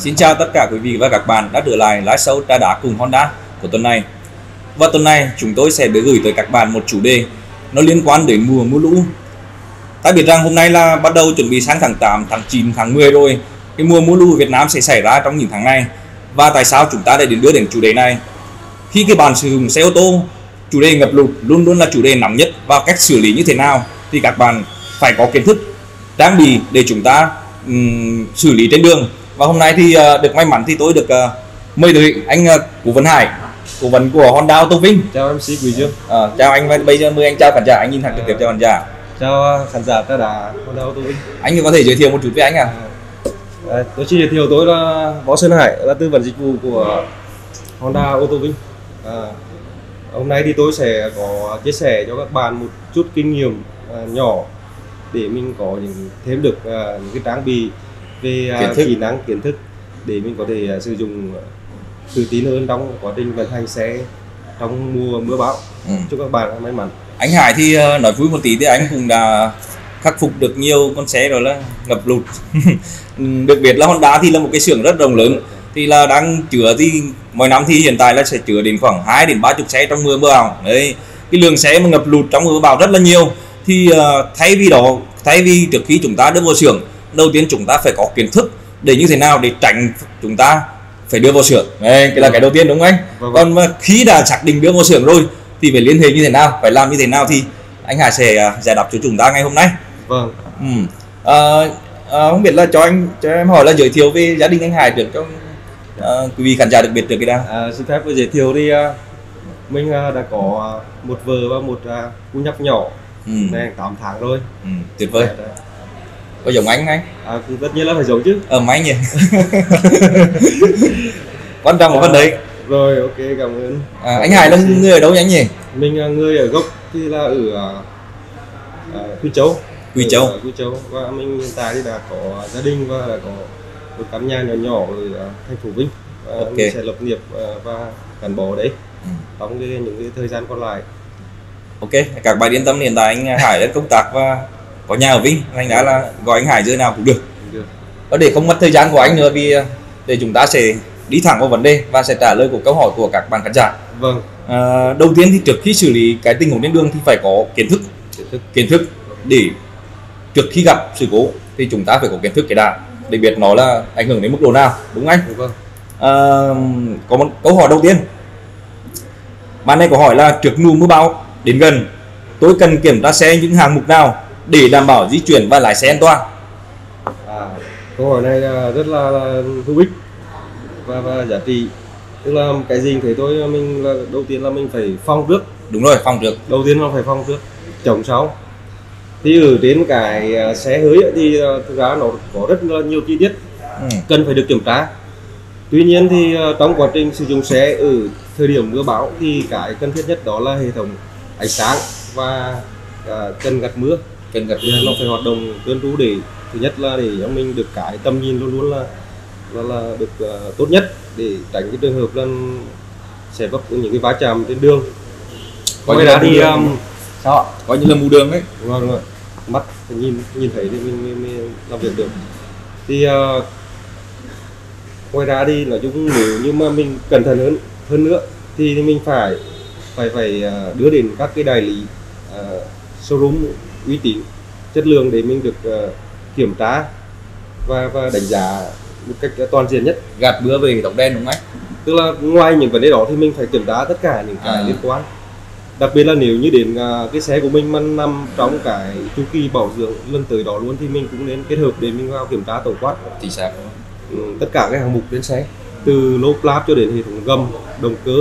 Xin chào tất cả quý vị và các bạn đã trở lại lái sâu trà đá cùng Honda của tuần này. Và tuần này chúng tôi sẽ gửi tới các bạn một chủ đề nó liên quan đến mùa mưa lũ. Ta biết rằng hôm nay là bắt đầu chuẩn bị sang tháng 8, tháng 9, tháng 10 rồi. Cái mùa mưa lũ Việt Nam sẽ xảy ra trong những tháng này. Và tại sao chúng ta lại đến đưa đến chủ đề này? Khi cái bạn sử dụng xe ô tô, chủ đề ngập lụt luôn luôn là chủ đề nóng nhất và cách xử lý như thế nào thì các bạn phải có kiến thức trang bị để chúng ta um, xử lý trên đường và hôm nay thì uh, được may mắn thì tôi được uh, mời tới anh uh, Cố Văn Hải cố vấn của Honda Auto Vinh. Chào MC Quý Dương. À, chào anh bây giờ mời anh chào khán giả anh nhìn thẳng trực tiếp cho khán giả. Chào khán giả ta đã Honda Auto Vinh. Anh có thể giới thiệu một chút với anh à, à tôi xin giới thiệu tôi là Võ Sơn Hải là tư vấn dịch vụ của Honda Auto Vinh. À, hôm nay thì tôi sẽ có chia sẻ cho các bạn một chút kinh nghiệm à, nhỏ để mình có những thêm được à, những cái trang bị về à, kỹ năng kiến thức để mình có thể à, sử dụng tự tin hơn trong quá trình vận hành xe trong mùa mưa bão. Ừ. chúc các bạn may mắn. Anh Hải thì à, nói vui một tí thì anh cũng đã khắc phục được nhiều con xe rồi là ngập lụt. Được biết là Honda thì là một cái xưởng rất rộng lớn. Thì là đang chứa thì mỗi năm thì hiện tại là sẽ chứa đến khoảng 2 đến 30 xe trong mưa mưa bão. Đấy cái lượng xe mà ngập lụt trong mưa bão rất là nhiều. Thì uh, thay vì đó thay vì trước khi chúng ta đưa vào xưởng đầu tiên chúng ta phải có kiến thức để như thế nào để tránh chúng ta phải đưa vào xưởng. Đấy cái là cái đầu tiên đúng không anh? Vâng, vâng. còn khi đã xác định đưa vào xưởng rồi thì phải liên hệ như thế nào phải làm như thế nào thì anh Hải sẽ uh, giải đáp cho chúng ta ngày hôm nay. Vâng. Ừ. à, à, không biết là cho anh cho em hỏi là giới thiệu về gia đình anh Hải được cho uh, quý vị khán giả được biết được cái nào à, xin phép giới thiệu đi uh, mình uh, đã có một vợ và một cô nhóc nhỏ. Ừ. này 8 tháng rồi. Ừ, tuyệt vời. Đấy, có giống anh anh à, tất nhiên là phải giống chứ. Ờ máy nhỉ quan trọng là vấn đấy rồi ok cảm ơn. À, anh Hải là người ở đâu anh nhỉ? Mình là người ở gốc thì là ở uh, Quy Châu. Quy Châu. Ở Quy Châu. Và mình hiện tại thì đã có gia đình và đã có một căn nhà nhỏ nhỏ ở uh, thành phố Vinh. Và okay. mình sẽ lập nghiệp và gắn bó đấy ừ. trong cái, những cái thời gian còn lại. Ok các bạn yên tâm hiện tại anh Hải đang công tác và có nhà ở Vinh anh đã là gọi anh Hải dưới nào cũng được. Và để không mất thời gian của anh nữa vì ờ, để chúng ta sẽ đi thẳng vào vấn đề và sẽ trả lời của câu hỏi của các bạn khán giả. Vâng. À, đầu tiên thì trước khi xử lý cái tình huống trên đường thì phải có kiến thức. Kiến thức, kiến thức để trước khi gặp sự cố thì chúng ta phải có kiến thức cái đã để biết nó là ảnh hưởng đến mức độ nào đúng anh? Vâng à, có một câu hỏi đầu tiên. Bạn này có hỏi là trước mùa mưa bão đến gần tôi cần kiểm tra xe những hạng mục nào để đảm bảo di chuyển và lái xe an toàn. À, câu hỏi này rất là, là hữu ích và, và giá trị. Tức là cái gì thì tôi mình là đầu tiên là mình phải phong trước. Đúng rồi phong trước. Đầu tiên là phải phong trước chồng sau. Thì ở trên cái à, xe hơi thì à, thực ra nó có rất là nhiều chi tiết ừ. cần phải được kiểm tra. Tuy nhiên thì à, trong quá trình sử dụng xe ở thời điểm mưa bão thì cái cần thiết nhất đó là hệ thống ánh sáng và cần gạt mưa cần gạt mưa nó phải hoạt động tuân thủ để thứ nhất là để cho mình được cái tầm nhìn luôn luôn là là, là được uh, tốt nhất để tránh cái trường hợp là sẽ vấp những cái va chạm trên đường. Ngoài ra thì um, sao có như là mù đường đấy đúng rồi, đúng rồi. mắt nhìn nhìn thấy thì mình, mình, mình làm việc được. Thì uh, ngoài ra đi nói chung nếu như mà mình cẩn thận hơn hơn nữa thì, mình phải phải phải đưa đến các cái đại lý uh, showroom uy tín chất lượng để mình được uh, kiểm tra và và đánh giá một cách toàn diện nhất. Gạt bữa về hệ thống đen đúng không anh? Tức là ngoài những vấn đề đó thì mình phải kiểm tra tất cả những cái à. liên quan. Đặc biệt là nếu như đến uh, cái xe của mình mà nằm trong cái chu kỳ bảo dưỡng lần tới đó luôn thì mình cũng nên kết hợp để mình vào kiểm tra tổng quát. Chính xác ừ, tất cả các hạng mục trên xe từ lốp láp cho đến hệ thống gầm động cơ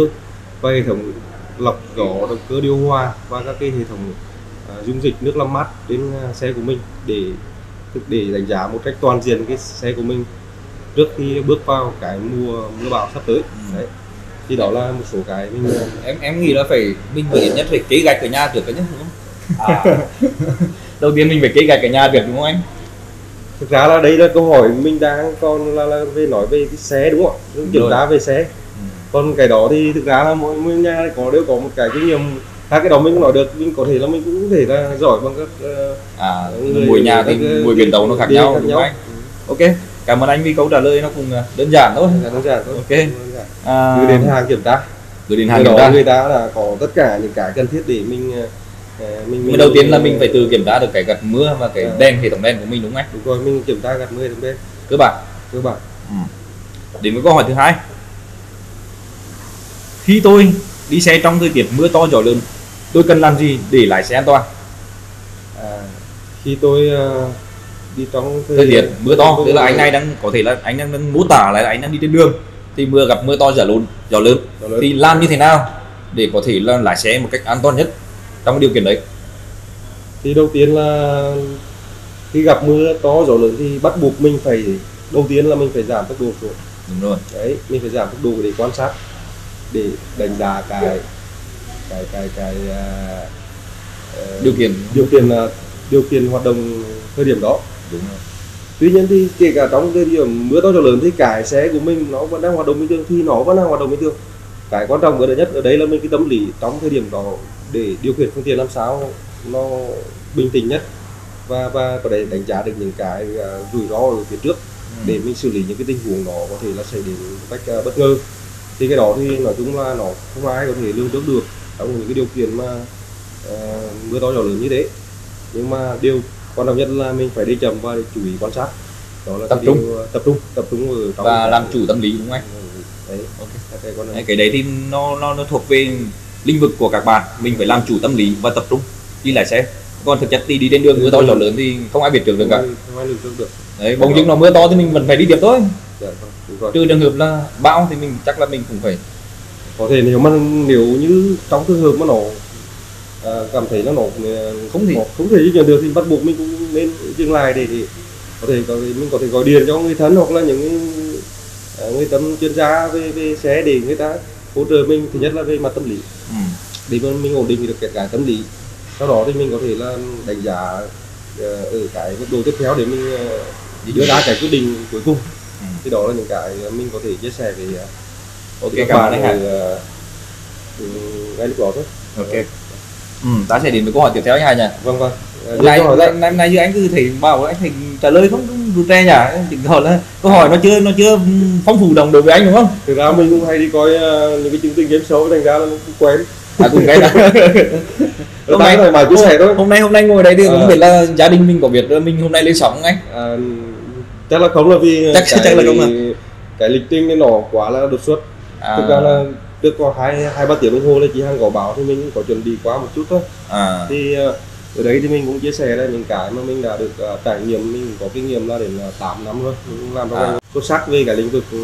và hệ thống lọc gió động cơ điều hòa và các cái hệ thống dung dịch nước làm mát đến uh, xe của mình để để đánh giá một cách toàn diện cái xe của mình trước khi bước vào cái mùa mưa bão sắp tới. Ừ. đấy. Thì đó là một số cái mình em em nghĩ là phải mình phải nhất phải kế gạch ở nhà trước cái nhất đúng không? À. đầu tiên mình phải kế gạch ở nhà được đúng không anh? Thực ra là đây là câu hỏi mình đang còn là, là về nói về cái xe đúng không ạ? Kiểm tra về xe. Ừ. còn cái đó thì thực ra là mỗi, mỗi nhà có đều có một cái kinh nghiệm hai cái đó mình cũng nói được mình có thể là mình cũng có thể là giỏi bằng các uh, à người, mỗi nhà thì mỗi biển tàu nó khác nhau đúng không anh? Ừ. ok cảm ơn anh vì câu trả lời nó cũng đơn giản thôi. Đơn giản thôi. Ok. À, gửi đến hàng kiểm tra. gửi đến hàng kiểm tra. người ta là có tất cả những cái cần thiết để mình ờ, mình mà đầu tiên là mình phải tự kiểm tra được cái gạt mưa và cái À. đèn hệ thống đèn của mình đúng không anh? Đúng rồi mình kiểm tra gạt mưa đến bên cơ bản. Cơ bản. Đến với câu hỏi thứ hai. Khi tôi đi xe trong thời tiết mưa to gió lớn tôi cần làm gì để lái xe an toàn? À, khi tôi ờ, đi trong thời tiết mưa to tức là anh này đang có thể là anh đang, đang mô tả lại là anh đang đi trên đường thì mưa gặp mưa to gió lớn gió lớn. Thì làm như thế nào để có thể là lái xe một cách an toàn nhất trong điều kiện đấy? Thì đầu tiên là khi gặp mưa to gió lớn thì bắt buộc mình phải đầu tiên là mình phải giảm tốc độ xuống. Đúng rồi. Đấy mình phải giảm tốc độ để quan sát để đánh giá cái cái cái cái à, ờ, điều kiện điều kiện là điều kiện hoạt động thời điểm đó. Đúng rồi. Tuy nhiên thì kể cả trong thời điểm mưa to gió lớn thì cái xe của mình nó vẫn đang hoạt động bình thường thì nó vẫn đang hoạt động bình thường. Cái quan trọng ở nhất ở đây là mình cái tâm lý trong thời điểm đó để điều khiển phương tiện làm sao nó bình tĩnh nhất và và có thể đánh giá được những cái à, rủi ro ở phía trước để mình xử lý những cái tình huống đó có thể là xảy đến một cách à, bất ngờ. Thì cái đó thì nói chung là nó không ai có thể lường trước được trong những cái điều kiện mà ờ, mưa to gió lớn như thế. Nhưng mà điều quan trọng nhất là mình phải đi chậm và chú ý quan sát. Đó là Tập trung. điều, ờ, tập trung tập trung ở trong và làm chủ tâm lý đúng không anh? Đấy. Ok. Cái con Đấy, cái đấy thì nó nó nó thuộc về lĩnh vực của các bạn. Mình phải làm chủ tâm lý và tập trung. Khi lái xe còn thực chất thì đi trên đường mưa to gió lớn thì không ai biết trước được cả. Không, ai lường trước được. Đấy bỗng dưng nó mưa to thì mình vẫn phải đi tiếp thôi. Dạ, vâng, trừ trường hợp là bão thì mình chắc là mình cũng phải có thể nếu mà nếu như trong trường hợp mà nó à, cảm thấy nó nổ Không thể- không thể di chuyển được thì bắt buộc mình cũng nên dừng lại để, để có thể có thể mình có thể gọi điện cho người thân hoặc là những à, người tâm chuyên gia về về xe để người ta hỗ trợ mình. Thứ nhất là về mặt tâm lý. Ừ. để mà mình ổn định được cái, cái tâm lý. Sau đó thì mình có thể là đánh giá ờ, ở cái mức độ tiếp theo để mình ờ, đưa ra cái quyết định cuối cùng. Ừ. thì đó là những cái mình có thể chia sẻ về ờ, ok cảm ơn anh Hải ờ, ngay lúc đó thôi. Ok. Ừ, ta sẽ đến với câu hỏi tiếp theo anh Hải nhỉ vâng. Vâng Ờ, này này, này như anh cứ thấy bảo anh thấy trả lời không rụt rè nhỉ chừng hỏi là câu hỏi nó chưa nó chưa phong phú đồng đối với anh đúng không? Thực ra mình cũng hay đi coi ờ, những cái chương trình game show thành ra là cũng quen. À cũng cái đó hôm nay là mà chia sẻ thôi. hôm nay hôm nay ngồi đây thì À. không biết là gia đình mình có biết mình hôm nay lên sóng anh? À, chắc là không là vì Chắc- cái, chắc là không à? cái lịch trình nó quá là đột xuất à, thực ra là trước có hai hai ba tiếng đồng hồ là chị hàng có báo thì mình cũng có chuẩn bị qua một chút thôi. À, thì ờ, ở đấy thì mình cũng chia sẻ là những cái mà mình đã được ờ, trải nghiệm mình có kinh nghiệm là đến uh, 8 năm rồi mình cũng làm trong À. ngành xuất sắc về cái lĩnh vực ừ,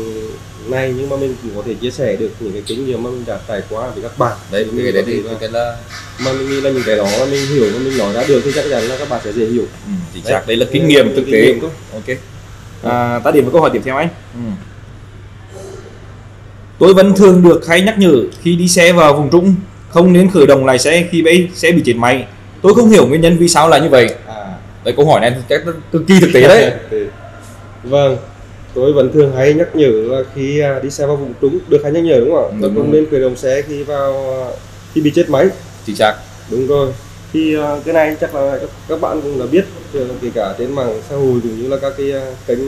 này. Nhưng mà mình cũng có thể chia sẻ được những cái kinh nghiệm mà mình đã trải qua với các bạn. Đấy Mình cái đấy thì cái là mà mình nghĩ là những cái đó mà mình hiểu mà mình nói ra được thì chắc chắn là các bạn sẽ dễ hiểu. Ừ, chính xác. Đây là kinh nghiệm thực tế. ok. À, ta đến với câu hỏi tiếp theo anh. Ừ. tôi vẫn thường được hay nhắc nhở khi đi xe vào vùng trũng. Không nên khởi động lái xe khi bay sẽ bị chết máy. Tôi không hiểu nguyên nhân vì sao là như vậy. À. Đấy câu hỏi này chắc cực kỳ thực tế đấy. Vâng tôi vẫn thường hay nhắc nhở là khi à, đi xe vào vùng trũng được hay nhắc nhở đúng không ạ? Đúng không nên khởi động xe khi vào à, khi bị chết máy. Chính xác. Đúng rồi. Thì à, cái này chắc là các, các bạn cũng đã biết kể cả trên mạng xã hội cũng như là các cái kênh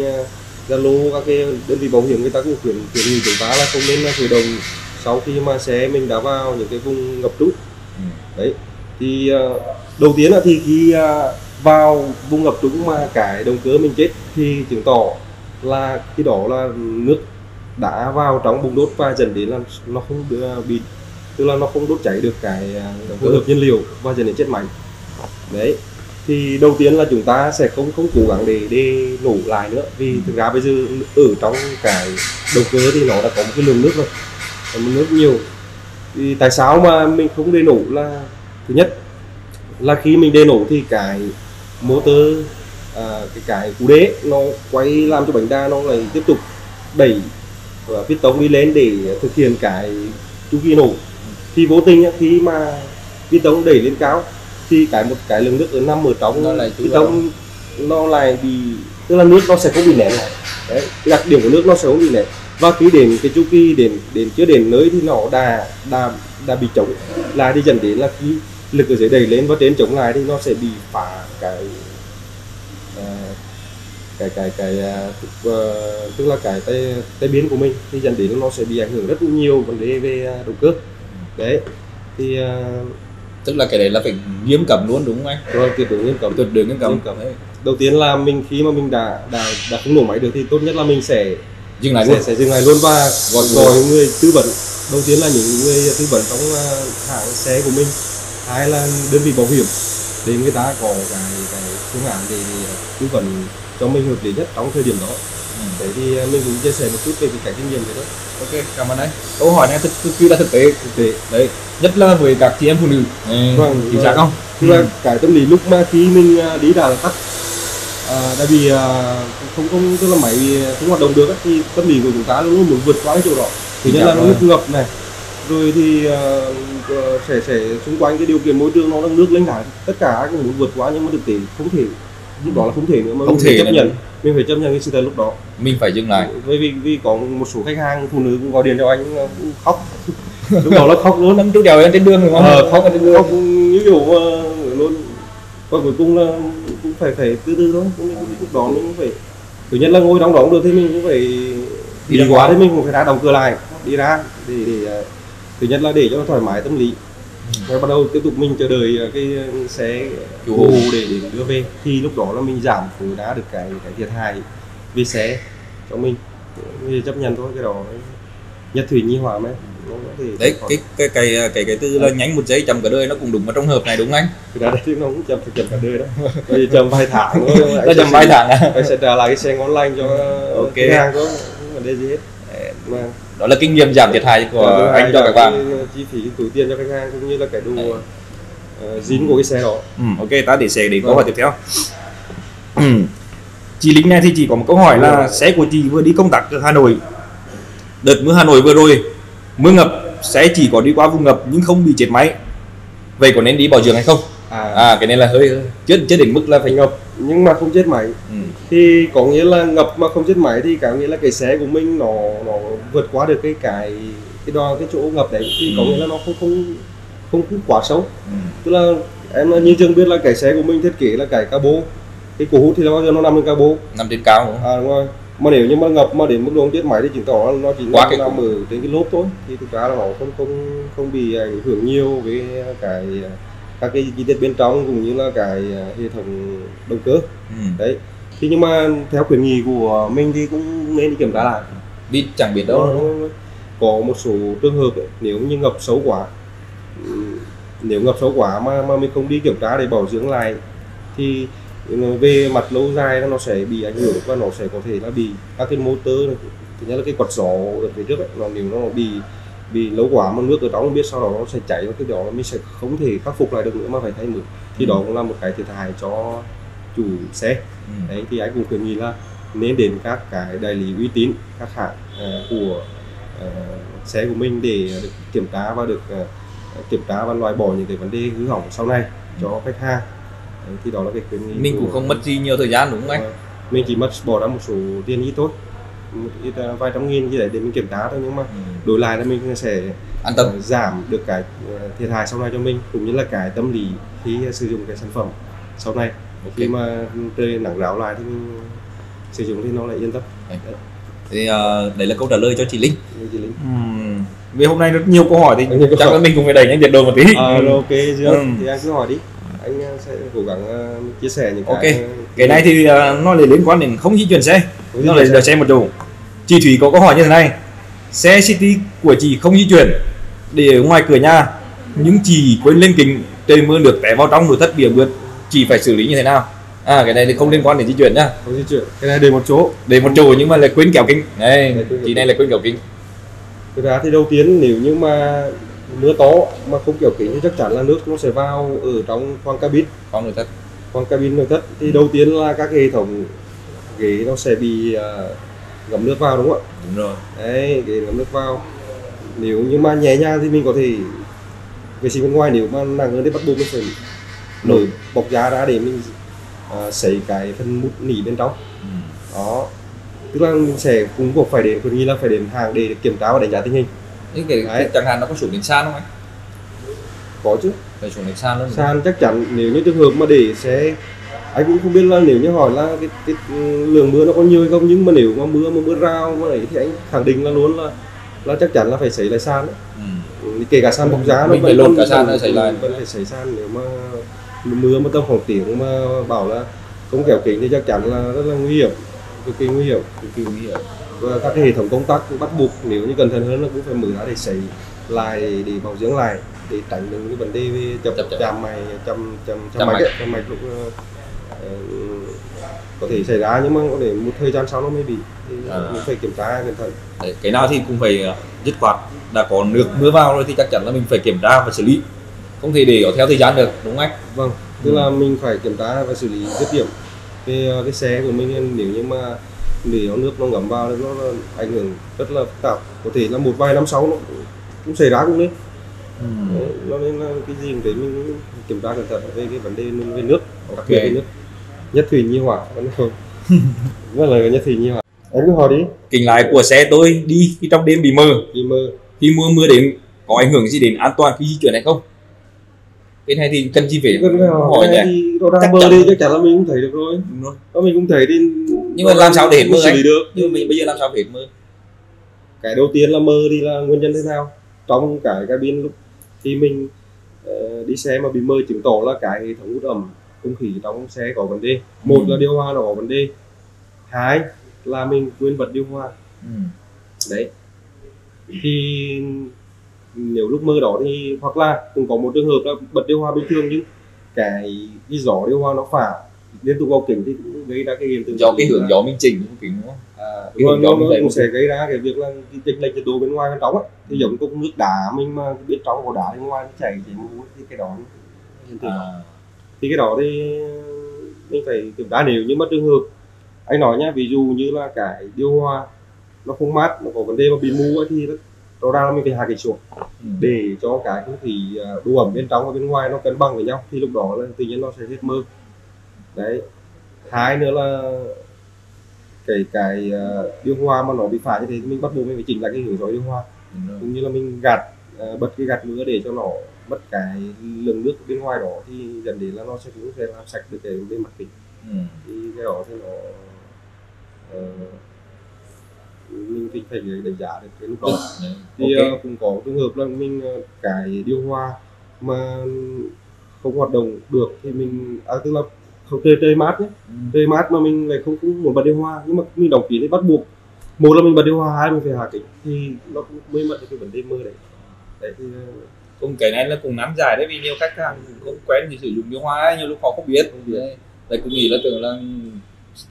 zalo các cái đơn vị bảo hiểm người ta cũng khuyến khuyến nghị chúng ta là không nên là khởi động sau khi mà xe mình đã vào những cái vùng ngập trũng Ừ. đấy thì à, đầu tiên là thì khi à, vào vùng ngập trũng mà cái động cơ mình chết thì chứng tỏ là khi đó là nước đã vào trong bùng đốt và dẫn đến là nó không đưa, bị tức là nó không đốt cháy được cái à, hỗn hợp nhiên liệu và dẫn đến chết máy. Đấy thì đầu tiên là chúng ta sẽ không không cố gắng để để nổ lại nữa. Vì thực ra bây giờ ở trong cái động cơ thì nó đã có một cái lượng nước rồi có một nước nhiều. Thì tại sao mà mình không để nổ là thứ nhất? Là khi mình để nổ thì cái motor à, cái cái cú đế nó quay làm cho bánh đa nó lại tiếp tục đẩy và piston đi lên để thực hiện cái chu kỳ nổ. Thì vô tình khi mà piston đẩy lên cao thì cái một cái lượng nước ở nằm ở trong Nó lại piston nó lại bị tức là nước nó sẽ không bị nén lại. Đấy cái đặc điểm của nước nó sẽ không bị nén. Và khi đến cái chu kỳ đến đến chưa đến nơi thì nó đã đã đã bị chống. Lại thì dẫn đến là khi lực ở dưới đẩy lên và trên chống lại thì nó sẽ bị phá cái à, cái cái cái uh, tức là cái tay tay biến của mình. Thì dẫn đến nó sẽ bị ảnh hưởng rất nhiều vấn đề về động cơ. Đấy thì uh, tức là cái đấy là phải nghiêm cấm luôn đúng không anh? Rồi tuyệt đối nghiêm cấm. Tuyệt đối nghiêm cấm. Đầu tiên là mình khi mà mình đã đã đã không nổ máy được thì tốt nhất là mình sẽ dừng lại sẽ, luôn. sẽ dừng lại luôn và gọi gọi người tư vấn. Đầu tiên là những người tư vấn trong hãng xe của mình. Hai là đơn vị bảo hiểm. Để người ta có cái cái phương án để tư vấn cho mình hợp lý nhất trong thời điểm đó ừ. đấy thì à, mình cũng chia sẻ một chút về cái kinh nghiệm đấy đó. Ok cảm ơn anh. Câu hỏi này thực kỳ là thực tế. Thực tế. Đấy nhất là với các chị em phụ nữ. Vâng chính xác không? Tức là ừ. cái tâm lý lúc mà khi mình à, đi đà tắt à, tại vì à, không không tức là máy không hoạt động được thì tâm lý của chúng ta luôn muốn vượt qua cái chỗ đó. Thứ nhất là nó nước ngập này rồi thì uh, sẽ sẽ xung quanh cái điều kiện môi trường nó đang nước lên đá tất cả cũng muốn vượt qua nhưng mà thực tế không thể lúc đó là không thể nữa mà không mình thể chấp nhận. mình phải chấp nhận cái sự thật lúc đó. Mình phải dừng lại. Bởi vì vì có một số khách hàng phụ nữ cũng gọi điện cho anh cũng khóc. Lúc đó nó khóc luôn. Năm trước đèo lên trên đường đúng không ờ, khóc trên đường. khóc như kiểu uh, luôn. Và cuối cùng là cũng phải phải từ từ thôi. Lúc đó mình cũng phải thứ nhất là ngồi đóng đóng được thì mình cũng phải đi, đi quá thì mình cũng phải ra đóng cửa lại đi ra để, để thứ nhất là để cho nó thoải mái tâm lý rồi bắt đầu tiếp tục mình chờ đợi ờ, cái ờ, xe cứu hộ để, để đưa về. Thì lúc đó là mình giảm tối đa được cái cái thiệt hại về xe cho mình. Thì chấp nhận thôi cái đó nhất thủy nhi hỏa mấy đấy cái cái cái cái cái tư là nhánh một giây chậm cả đời nó cũng đúng vào trong hợp này đúng anh? Cái đó đấy nó cũng chậm chậm cả đời đó. Bây chậm vài tháng thôi. Nó chậm vài tháng à? anh sẽ trả lại cái xe online cho ok. hàng không vấn đề gì hết. Mà đó là kinh nghiệm giảm thiệt hại của anh cho các bạn. chi phí túi tiền cho khách hàng cũng như là cái đồ uh, dính của cái xe đó. Ừ, ok ta để xe để câu hỏi tiếp theo. Chị lính này thì chỉ có một câu hỏi là xe của chị vừa đi công tác ở Hà Nội. Đợt mưa Hà Nội vừa rồi mưa ngập sẽ chỉ có đi qua vùng ngập nhưng không bị chết máy. Vậy có nên đi bảo dưỡng hay không à, à cái này là hơi chết chết đến mức là phải ngập. Nhưng mà không chết máy. Ừ. thì có nghĩa là ngập mà không chết máy thì cả nghĩa là cái xe của mình nó nó vượt qua được cái cái cái đo cái chỗ ngập đấy. Thì ừ. có nghĩa là nó không không không, không quá xấu ừ. tức là em như chưa biết là cái xe của mình thiết kế là cái cabo cái cổ hút thì là bao giờ nó nằm trên cabo nằm trên cao không? à đúng rồi. Mà nếu như mà ngập mà đến mức độ chết máy thì chứng tỏ nó chỉ quá nằm, nằm ở trên cái lốp thôi. Thì thực ra là nó không không không bị ảnh hưởng nhiều với cái các cái chi tiết bên trong cũng như là cái hệ thống động cơ. Ừ. đấy. Thì nhưng mà theo khuyến nghị của mình thì cũng nên đi kiểm tra lại. Đi chẳng biết đâu. Đó, có một số trường hợp ấy, nếu như ngập xấu quá nếu ngập xấu quá mà mà mình không đi kiểm tra để bảo dưỡng lại thì về mặt lâu dài nó sẽ bị ảnh hưởng và nó sẽ có thể là bị các cái motor thứ nhất là cái quạt gió ở phía trước ấy, nó nếu nó bị bị lâu quá mà nước ở trong biết sau đó nó sẽ chảy và cái đó mình sẽ không thể khắc phục lại được nữa mà phải thay mới thì ừ. đó cũng là một cái thiệt hại cho chủ xe ừ. đấy thì anh cũng khuyến nghị là nên đến các cái đại lý uy tín các hãng uh, của uh, xe của mình để được kiểm tra và được uh, kiểm tra và loại bỏ những cái vấn đề hư hỏng sau này ừ. cho khách hàng đấy, thì đó là cái khuyến nghị mình cũng không mất gì nhiều thời gian đúng không anh mình chỉ mất bỏ ra một số tiền ít thôi ít vài trăm nghìn gì đấy để mình kiểm tra thôi nhưng mà ừ. đổi lại là mình sẽ an tâm giảm được cái thiệt hại sau này cho mình cũng như là cái tâm lý khi sử dụng cái sản phẩm sau này okay. khi mà trời nắng ráo lại thì mình sử dụng thì nó lại yên tâm đấy. thì uh, đấy là câu trả lời cho chị Linh chị Linh uhm. vì hôm nay rất nhiều câu hỏi thì chắc là mình cũng phải đẩy nhanh nhiệt độ một tí à, rồi ok ừ. thì anh cứ hỏi đi anh sẽ cố gắng uh, chia sẻ những cái ok cái này thì uh, nó lại liên quan đến không di chuyển xe nó lại đợi xe một chỗ chị Thủy có câu hỏi như thế này. Xe City của chị không di chuyển để ở ngoài cửa nhà nhưng chị quên lên kính trời mưa được té vào trong nội thất bìa bướt chị phải xử lý như thế nào? À cái này thì không liên quan đến di chuyển nhá. Không di chuyển. Cái này để một chỗ. Để một chỗ nhưng mà lại quên kéo kính. Này chị này lại quên kéo kính. Thực ra thì đầu tiên nếu như mà mưa to mà không kéo kính thì chắc chắn là nước nó sẽ vào ở trong khoang cabin. Khoang nội thất. Khoang cabin nội thất. Thì đầu tiên là các hệ thống ghế nó sẽ bị uh, ngấm nước vào đúng không ạ? Đúng rồi. Đấy để ngấm nước vào. Nếu như mà nhẹ nhàng thì mình có thể vệ sinh bên ngoài nếu mà nặng hơn thì bắt buộc mình phải nổi bọc da ra để mình uh, sấy cái phần mút nỉ bên trong. Ừ. đó. Tức là mình sẽ cũng buộc phải đến cũng như là phải đến hàng để kiểm tra và đánh giá tình hình. Những cái, cái chẳng hạn nó có xuống đến san không anh? Có chứ. Phải xuống đến san luôn. San chắc chắn nếu như trường hợp mà để xe anh cũng không biết là nếu như hỏi là cái, cái lượng mưa nó có nhiều hay không nhưng mà nếu mà mưa mà mưa rào mà ấy thì anh khẳng định là luôn là là chắc chắn là phải xảy lại san đấy. Ừ. kể cả san bóng giá mình phải lột cả san nó xảy lại. vẫn phải xảy san nếu mà mưa mà tầm khoảng tiếng mà bảo là không kéo kính thì chắc chắn là rất là nguy hiểm cực kỳ nguy hiểm. Cực kỳ nguy hiểm. Và các hệ thống công tác cũng bắt buộc nếu như cẩn thận hơn là cũng phải mở ra để xảy lại để bảo dưỡng lại để tránh những vấn đề về chập chập chạm mày chăm chăm chăm mạch chăm mạch lúc có thể xảy ra nhưng mà có thể một thời gian sau nó mới bị thì à. mình phải kiểm tra cẩn thận. Đấy, cái nào thì cũng phải ờ, dứt khoát. Đã có nước mưa vào rồi thì chắc chắn là mình phải kiểm tra và xử lý. Không thể để theo thời gian được đúng không anh? Vâng tức ừ. là mình phải kiểm tra và xử lý dứt điểm. Cái cái xe của mình nếu như mà để nước nó ngấm vào nó ảnh hưởng rất là phức tạp. Có thể là một vài năm sau nó cũng xảy ra cũng đấy ừ. nó nên là cái gì để mình kiểm tra cẩn thận về cái vấn đề về nước đặc biệt về nước nhất thủy nhi hỏa vẫn không rất là nhất thủy nhi hỏa em cứ hỏi đi. Kính lái của xe tôi đi khi trong đêm bị mờ. Bị mờ. Khi mưa mưa đến có ảnh hưởng gì đến an toàn khi di chuyển hay không? Cái này thì cần chi phí hỏi nhé thì nó đang mơ đi chắc chắn là mình cũng thấy được rồi. Đúng mình cũng thấy đi nhưng mà làm sao để mơ anh? được. Nhưng mà mình bây giờ làm sao để mơ cái đầu tiên là mơ đi là nguyên nhân thế nào? Trong cái cabin lúc khi mình uh, đi xe mà bị mơ chứng tỏ là cái hệ thống hút ẩm không khí trong xe có vấn đề một ừ. là điều hòa nó có vấn đề hai là mình quên bật điều hòa ừ. đấy thì nếu lúc mơ đó thì hoặc là cũng có một trường hợp là bật điều hòa bình thường nhưng cái cái gió điều hòa nó phả liên tục vào kính thì cũng gây ra cái hiện tượng do cái hướng gió mình chỉnh không kính đúng không? À, cái hướng gió nó cũng sẽ gây ra cái việc là cái chênh lệch nhiệt độ bên ngoài bên trong ấy thì giống cục nước đá mình mà bên trong của đá bên ngoài nó chảy chảy mũ thì cái đó hiện tượng à. Thì cái đó thì mình phải kiểm tra nếu như mất trường hợp anh nói nhá ví dụ như là cái điều hòa nó không mát nó có vấn đề mà bị mù ấy thì rõ ràng là mình phải hạ cái xuống ừ. để cho cái không khí à, độ ẩm bên trong và bên ngoài nó cân bằng với nhau thì lúc đó là tự nhiên nó sẽ hết mơ đấy hai nữa là cái cái uh, điều hòa mà nó bị phá như thế thì mình bắt buộc mình phải chỉnh lại cái hướng gió điều hòa ừ. cũng như là mình gạt uh, bật cái gạt mưa để cho nó mất cái lượng nước bên ngoài đó thì dẫn đến là nó sẽ cũng sẽ làm sạch được cái bên mặt kính ừ. thì cái đó thì nó uh, mình thì phải đánh giá được cái lúc đó ừ. thì okay. uh, cũng có trường hợp là mình uh, cái điều hòa mà không hoạt động được thì mình à, tức là không trời trời mát nhé ừ. trời mát mà mình lại không cũng muốn bật điều hòa nhưng mà mình đóng kín thì bắt buộc một là mình bật điều hòa hai mình phải hạ kính thì nó cũng mới mất cái vấn đề mưa đấy đấy thì ờ, cùng cái này là cùng nắm giải đấy vì nhiều khách hàng không quen thì sử dụng điều hòa nhiều lúc họ không biết. Đấy cũng nghĩ là tưởng là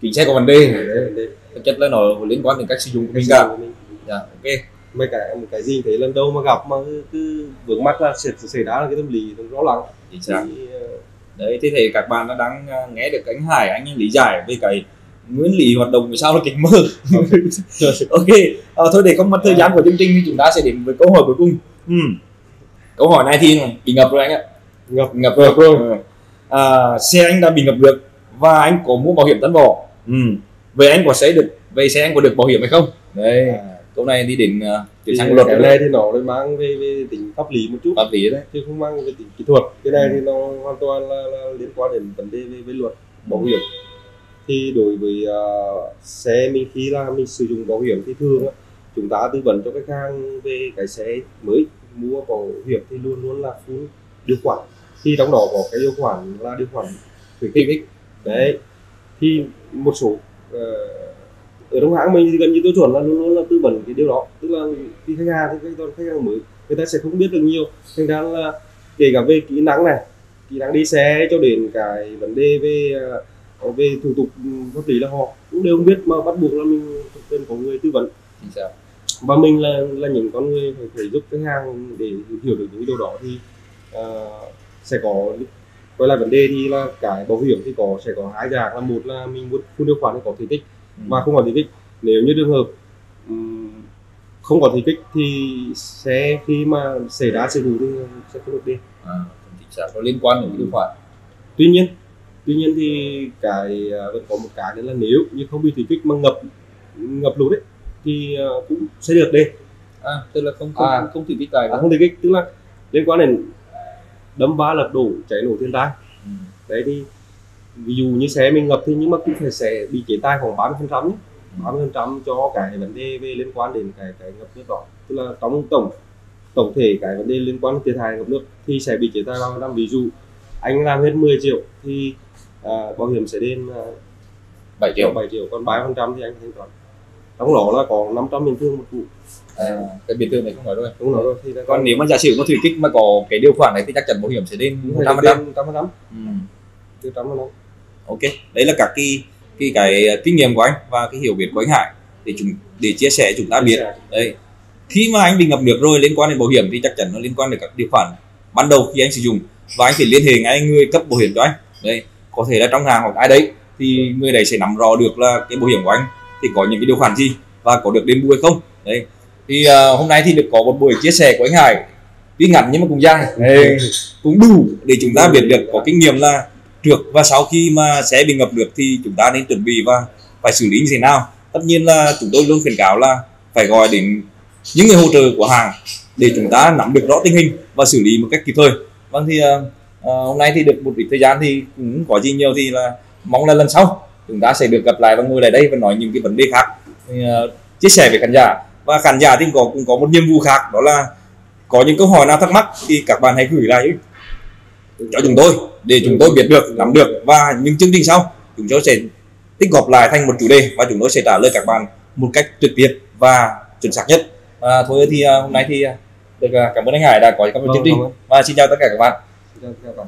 kính xe có vấn đề. Thực chất là nó liên quan đến cách sử dụng của mình cả. Dạ ok. Mấy cái một cái gì thế lần đầu mà gặp mà cứ vướng mắt là sẽ xảy ra là cái tâm lý rõ lắng chính xác. Đấy thế thì các bạn đã đang à, nghe được anh Hải anh lý giải về cái nguyên lý hoạt động vì sao là kính mơ. Ok. À, thôi để không mất thời gian của chương trình thì chúng ta sẽ đến với câu hỏi cuối cùng. Ừ. câu hỏi này thì bị ngập rồi anh ạ. Ngập. Ngập rồi, rồi. À, xe anh đã bị ngập được và anh có mua bảo hiểm tấn bò ừ. vậy anh có sẽ được vậy xe anh có được bảo hiểm hay không? Đấy. À. câu này đi đến uh, cái sang luật cái này thì nó mang về, về tính pháp lý một chút. Pháp lý đấy. Chứ không mang về tính kỹ thuật. Cái này ừ. thì nó hoàn toàn là, là liên quan đến vấn đề về, về luật bảo hiểm. Thì đối với uh, xe mình khi là mình sử dụng bảo hiểm thì thường chúng ta tư vấn cho khách hàng về cái xe mới mua bảo hiểm thì luôn luôn là full điều khoản. Thì trong đó có cái điều khoản là điều khoản thủy ích. Đấy. Thì một số uh, ở trong hãng mình thì gần như tiêu chuẩn là luôn luôn là tư vấn cái điều đó. Tức là khi khách hàng thì khách hàng mới người ta sẽ không biết được nhiều. Thành ra là kể cả về kỹ năng này kỹ năng đi xe cho đến cái vấn đề về ờ, về thủ tục ừ, pháp lý là họ cũng đều không biết mà bắt buộc là mình cần có người tư vấn và mình là là những con người phải, phải giúp khách hàng để hiểu được những điều đó thì uh, sẽ có quay lại vấn đề thì là cái bảo hiểm thì có sẽ có hai dạng là một là mình muốn phun điều khoản thì có thể tích ừ. và không có thể tích. Nếu như trường hợp um, không có thể tích thì sẽ khi mà xảy ra sự vụ thì sẽ không được đi. À, chính xác có liên quan đến điều khoản. Tuy nhiên tuy nhiên thì cái à, vẫn có một cái nữa là nếu như không bị thủy kích mà ngập ngập lụt đấy thì à, cũng sẽ được đi. À tức là không không, à, không, không thủy kích tài à, không thủy kích tức là liên quan đến đâm va lật đổ cháy nổ thiên tai. Ừ. đấy thì ví dụ như xe mình ngập thì nhưng mà cũng phải sẽ bị chế tài khoảng 30 phần trăm ba mươi phần trăm cho cái vấn đề về liên quan đến cái cái ngập nước đó. Tức là trong tổng tổng thể cái vấn đề liên quan đến thiệt hại ngập nước thì sẽ bị chế tài ba năm? Ví dụ anh làm hết 10 triệu thì à, bảo hiểm sẽ đến à, 7 triệu. 7 triệu còn 3 phần trăm thì anh thanh toán trong đó là có 500 miền thương một vụ. À, cái biệt thương này không nói rồi đúng rồi thì là còn nếu mà giả sử có thủy kích mà có cái điều khoản này thì chắc chắn bảo hiểm sẽ đến một trăm phần trăm. Ừ. từ trăm phần trăm. Ok đấy là các cái cái cái kinh nghiệm của anh và cái hiểu biết của anh Hải để chúng để chia sẻ chúng ta biết. đấy. Khi mà anh bị ngập nước rồi liên quan đến bảo hiểm thì chắc chắn nó liên quan đến các điều khoản ban đầu khi anh sử dụng. Và anh phải liên hệ ngay người cấp bảo hiểm cho anh. Đấy có thể là trong hàng hoặc ai đấy thì người đấy sẽ nắm rõ được là cái bảo hiểm của anh thì có những cái điều khoản gì và có được đền bù hay không? Đấy. Thì uh, hôm nay thì được có một buổi chia sẻ của anh Hải. Tuy ngắn nhưng mà cũng dài. Đấy, cũng đủ để chúng ta biết được có kinh nghiệm là trước và sau khi mà xe bị ngập nước thì chúng ta nên chuẩn bị và phải xử lý như thế nào. Tất nhiên là chúng tôi luôn khuyến cáo là phải gọi đến những người hỗ trợ của hàng để chúng ta nắm được rõ tình hình và xử lý một cách kịp thời. Vâng thì uh, hôm nay thì được một ít thời gian thì cũng có gì nhiều thì là mong là lần sau chúng ta sẽ được gặp lại và ngồi lại đây và nói những cái vấn đề khác. Uh, chia sẻ với khán giả. Và khán giả thì có cũng có một nhiệm vụ khác đó là có những câu hỏi nào thắc mắc thì các bạn hãy gửi lại cho chúng tôi để chúng tôi biết được nắm được. Và những chương trình sau chúng tôi sẽ tích hợp lại thành một chủ đề và chúng tôi sẽ trả lời các bạn một cách trực tiếp và chuẩn xác nhất. À, thôi thì uh, hôm nay thì uh, được cảm ơn anh Hải đã có trong chương trình. và xin chào tất cả các bạn. Xin chào các bạn